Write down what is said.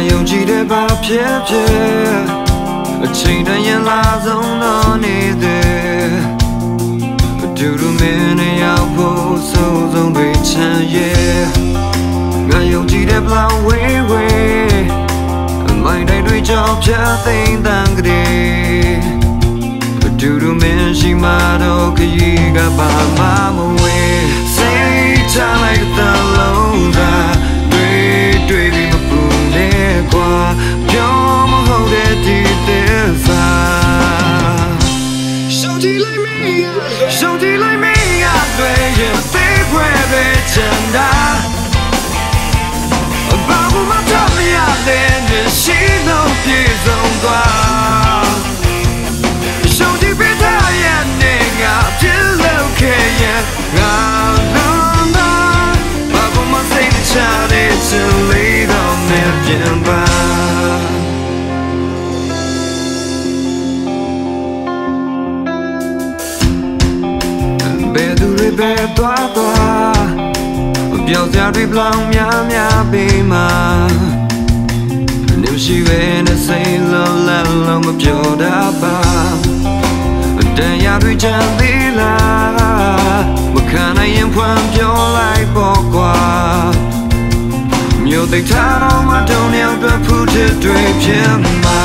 ကြည်တဲ့ဘာဖြစ်ဖြစ်အချိန်တည်းရင်လာဆုံးတော့နေသေးအတူတူမင်းနဲ့ရောက်ဖို့စိုးဆုံးတွေချမ်းရဲ့ငါယုံကြည်တဲ့ဘလောက်ဝေးဝေးအမိုင်းတိုင်းတွေကြောင့်ဖြတ်သိမ်းတန်ကြတဲ့အတူတူမင်းရှိမှတော့ခရီးကပါမမဝေး 手机里面呀，对也飞会被真的。 ဘယ်သူတွေပဲသွားသွားပြောစရာတွေဘလောင်များများပေးမှာနေရှိပဲနဲ့စိတ်လုံးလုံးလုံးမပြောတာပါတရားတွေချမ်းသေးလားမခံနိုင်ရင်ဖွင့်ပြောလိုက်ပေါ့ကွာမြို့သိထားတော့မတုံရောက်တော့ဖူးတဲ့တွေဖြစ်မှာ